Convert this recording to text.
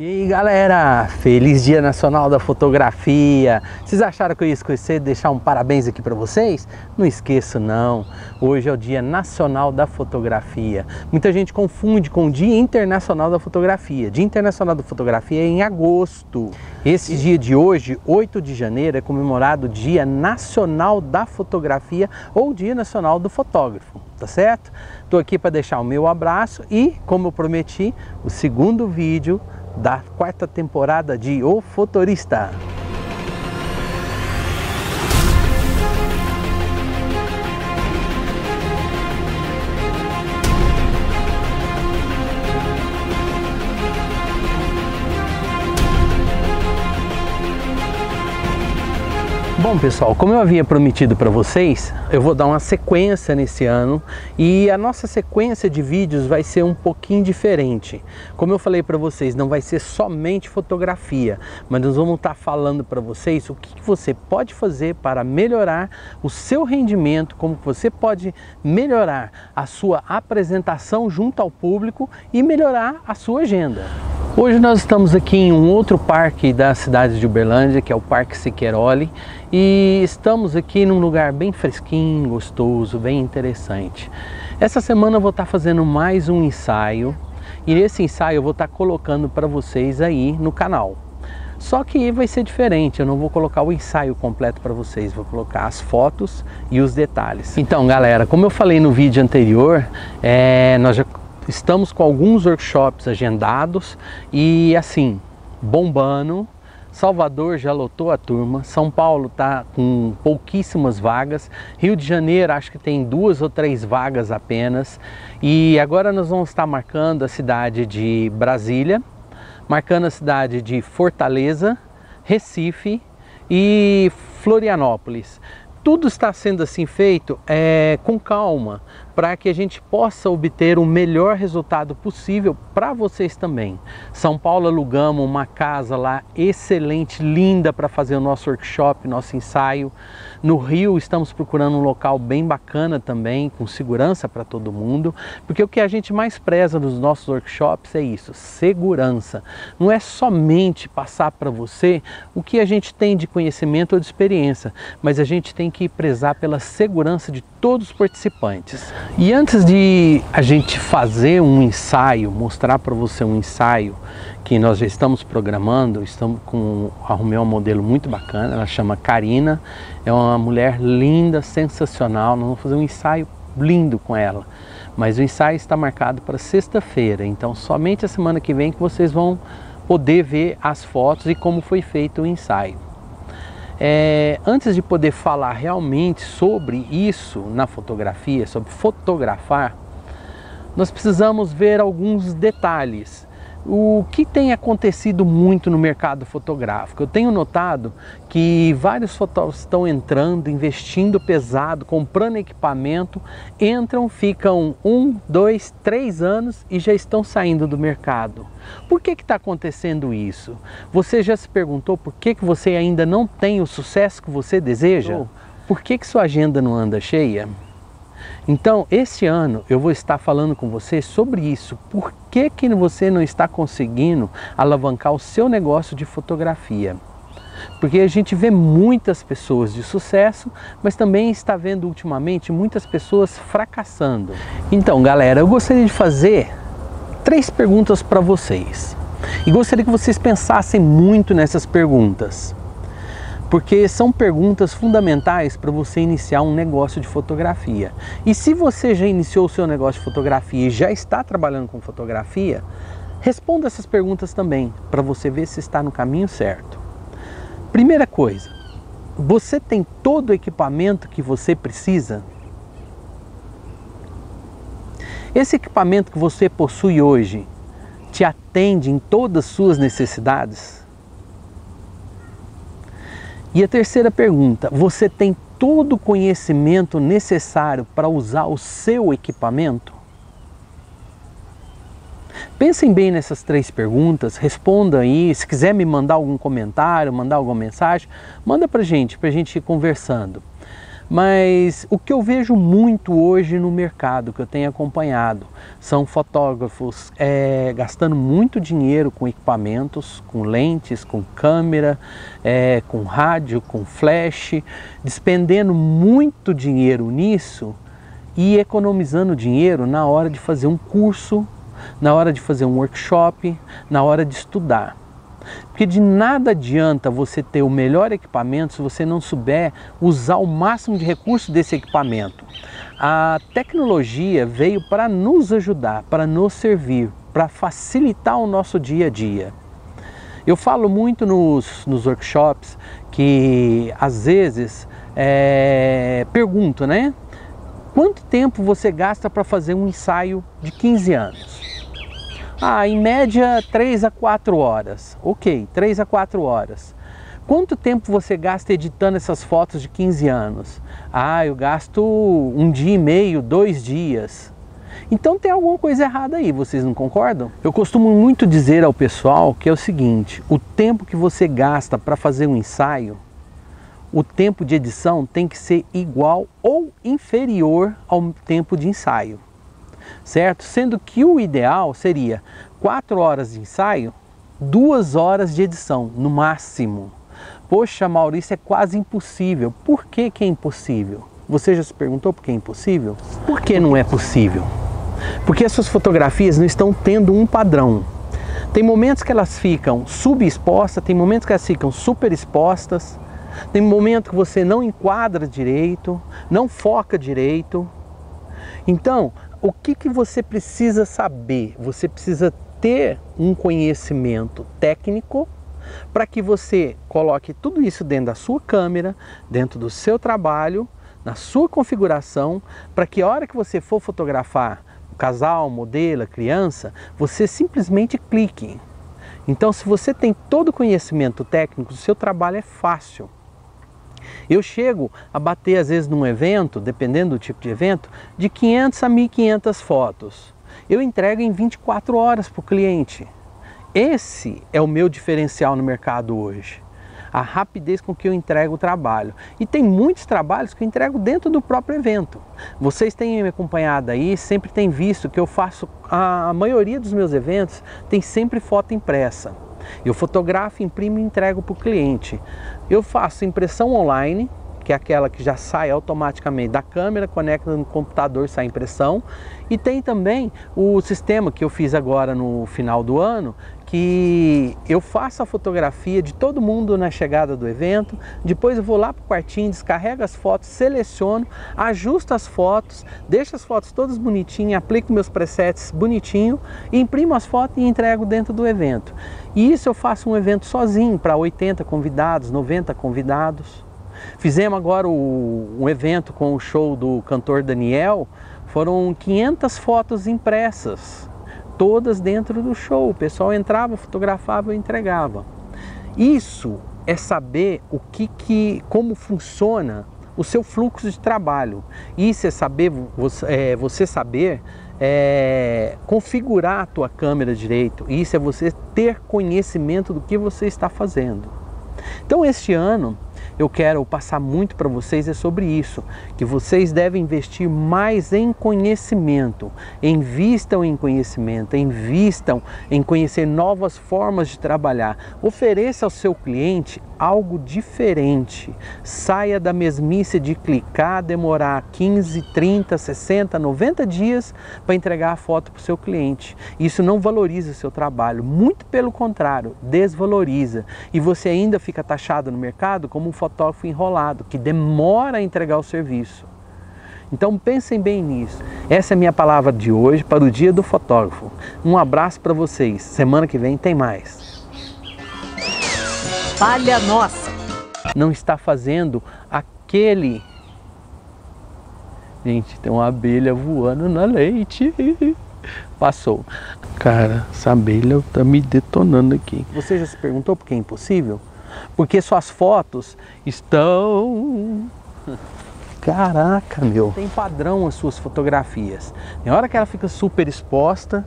E aí galera, feliz dia nacional da fotografia! Vocês acharam que eu ia esquecer de deixar um parabéns aqui para vocês? Não esqueço não, hoje é o dia nacional da fotografia. Muita gente confunde com o dia internacional da fotografia. Dia internacional da fotografia é em agosto. Esse dia de hoje, 8 de janeiro, é comemorado o dia nacional da fotografia ou dia nacional do fotógrafo, tá certo? Estou aqui para deixar o meu abraço e, como eu prometi, o segundo vídeo da quarta temporada de O Fotorista. Bom pessoal, como eu havia prometido para vocês, eu vou dar uma sequência nesse ano e a nossa sequência de vídeos vai ser um pouquinho diferente. Como eu falei para vocês, não vai ser somente fotografia, mas nós vamos estar tá falando para vocês o que você pode fazer para melhorar o seu rendimento, como você pode melhorar a sua apresentação junto ao público e melhorar a sua agenda. Hoje nós estamos aqui em um outro parque da cidade de Uberlândia, que é o Parque Siqueiroli, e estamos aqui num lugar bem fresquinho, gostoso, bem interessante. Essa semana eu vou estar fazendo mais um ensaio, e nesse ensaio eu vou estar colocando para vocês aí no canal. Só que vai ser diferente, eu não vou colocar o ensaio completo para vocês, vou colocar as fotos e os detalhes. Então galera, como eu falei no vídeo anterior, é, nós já Estamos com alguns workshops agendados e assim, bombando. Salvador já lotou a turma, São Paulo está com pouquíssimas vagas, Rio de Janeiro acho que tem duas ou três vagas apenas. E agora nós vamos estar marcando a cidade de Brasília, marcando a cidade de Fortaleza, Recife e Florianópolis. Tudo está sendo assim feito é, com calma, para que a gente possa obter o melhor resultado possível para vocês também. São Paulo alugamos uma casa lá excelente, linda para fazer o nosso workshop, nosso ensaio. No Rio estamos procurando um local bem bacana também, com segurança para todo mundo, porque o que a gente mais preza nos nossos workshops é isso, segurança. Não é somente passar para você o que a gente tem de conhecimento ou de experiência, mas a gente tem que prezar pela segurança de todos os participantes. E antes de a gente fazer um ensaio, mostrar para você um ensaio que nós já estamos programando, estamos com arrumei um modelo muito bacana, ela chama Karina, é uma mulher linda, sensacional, nós vamos fazer um ensaio lindo com ela. Mas o ensaio está marcado para sexta-feira, então somente a semana que vem que vocês vão poder ver as fotos e como foi feito o ensaio. É, antes de poder falar realmente sobre isso na fotografia, sobre fotografar, nós precisamos ver alguns detalhes o que tem acontecido muito no mercado fotográfico? Eu tenho notado que vários fotógrafos estão entrando, investindo pesado, comprando equipamento, entram, ficam um, dois, três anos e já estão saindo do mercado. Por que está acontecendo isso? Você já se perguntou por que, que você ainda não tem o sucesso que você deseja? Por que, que sua agenda não anda cheia? Então, esse ano eu vou estar falando com você sobre isso. Por que, que você não está conseguindo alavancar o seu negócio de fotografia? Porque a gente vê muitas pessoas de sucesso, mas também está vendo ultimamente muitas pessoas fracassando. Então, galera, eu gostaria de fazer três perguntas para vocês. E gostaria que vocês pensassem muito nessas perguntas porque são perguntas fundamentais para você iniciar um negócio de fotografia. E se você já iniciou o seu negócio de fotografia e já está trabalhando com fotografia, responda essas perguntas também para você ver se está no caminho certo. Primeira coisa, você tem todo o equipamento que você precisa? Esse equipamento que você possui hoje te atende em todas as suas necessidades? E a terceira pergunta: você tem todo o conhecimento necessário para usar o seu equipamento? Pensem bem nessas três perguntas, respondam aí. Se quiser me mandar algum comentário, mandar alguma mensagem, manda para gente, para gente ir conversando. Mas o que eu vejo muito hoje no mercado, que eu tenho acompanhado, são fotógrafos é, gastando muito dinheiro com equipamentos, com lentes, com câmera, é, com rádio, com flash, despendendo muito dinheiro nisso e economizando dinheiro na hora de fazer um curso, na hora de fazer um workshop, na hora de estudar. Porque de nada adianta você ter o melhor equipamento se você não souber usar o máximo de recursos desse equipamento. A tecnologia veio para nos ajudar, para nos servir, para facilitar o nosso dia a dia. Eu falo muito nos, nos workshops que às vezes é, pergunto, né? Quanto tempo você gasta para fazer um ensaio de 15 anos? Ah, em média 3 a 4 horas. Ok, 3 a 4 horas. Quanto tempo você gasta editando essas fotos de 15 anos? Ah, eu gasto um dia e meio, dois dias. Então tem alguma coisa errada aí, vocês não concordam? Eu costumo muito dizer ao pessoal que é o seguinte: o tempo que você gasta para fazer um ensaio, o tempo de edição tem que ser igual ou inferior ao tempo de ensaio certo? Sendo que o ideal seria quatro horas de ensaio, duas horas de edição, no máximo. Poxa, Maurício, é quase impossível. Por que, que é impossível? Você já se perguntou por que é impossível? Por que não é possível? Porque as suas fotografias não estão tendo um padrão. Tem momentos que elas ficam subexpostas, tem momentos que elas ficam super expostas, tem momento que você não enquadra direito, não foca direito. Então, o que, que você precisa saber? Você precisa ter um conhecimento técnico para que você coloque tudo isso dentro da sua câmera, dentro do seu trabalho, na sua configuração, para que a hora que você for fotografar o casal, o modelo, a criança, você simplesmente clique. Então, se você tem todo o conhecimento técnico, o seu trabalho é fácil. Eu chego a bater, às vezes, num evento, dependendo do tipo de evento, de 500 a 1.500 fotos. Eu entrego em 24 horas para o cliente. Esse é o meu diferencial no mercado hoje. A rapidez com que eu entrego o trabalho. E tem muitos trabalhos que eu entrego dentro do próprio evento. Vocês têm me acompanhado aí, sempre têm visto que eu faço, a maioria dos meus eventos tem sempre foto impressa. Eu fotografo, imprimo e entrego para o cliente. Eu faço impressão online, que é aquela que já sai automaticamente da câmera, conecta no computador, sai impressão. E tem também o sistema que eu fiz agora no final do ano, que eu faço a fotografia de todo mundo na chegada do evento, depois eu vou lá para o quartinho, descarrego as fotos, seleciono, ajusto as fotos, deixo as fotos todas bonitinhas, aplico meus presets bonitinho, imprimo as fotos e entrego dentro do evento. E isso eu faço um evento sozinho para 80 convidados, 90 convidados. Fizemos agora o, um evento com o show do cantor Daniel, foram 500 fotos impressas, todas dentro do show. O pessoal entrava, fotografava e entregava. Isso é saber o que, que como funciona o seu fluxo de trabalho. Isso é saber você, é, você saber é, configurar a tua câmera direito. Isso é você ter conhecimento do que você está fazendo. Então este ano eu quero passar muito para vocês é sobre isso, que vocês devem investir mais em conhecimento. Invistam em conhecimento, invistam em conhecer novas formas de trabalhar. Ofereça ao seu cliente algo diferente. Saia da mesmice de clicar, demorar 15, 30, 60, 90 dias para entregar a foto para o seu cliente. Isso não valoriza o seu trabalho, muito pelo contrário, desvaloriza. E você ainda fica taxado no mercado como um fotógrafo enrolado, que demora a entregar o serviço. Então pensem bem nisso. Essa é a minha palavra de hoje para o Dia do Fotógrafo. Um abraço para vocês. Semana que vem tem mais. Falha nossa. Não está fazendo aquele. Gente, tem uma abelha voando na leite. Passou. Cara, essa abelha tá me detonando aqui. Você já se perguntou por que é impossível? Porque suas fotos estão. Caraca, meu. Tem padrão as suas fotografias. Tem hora que ela fica super exposta,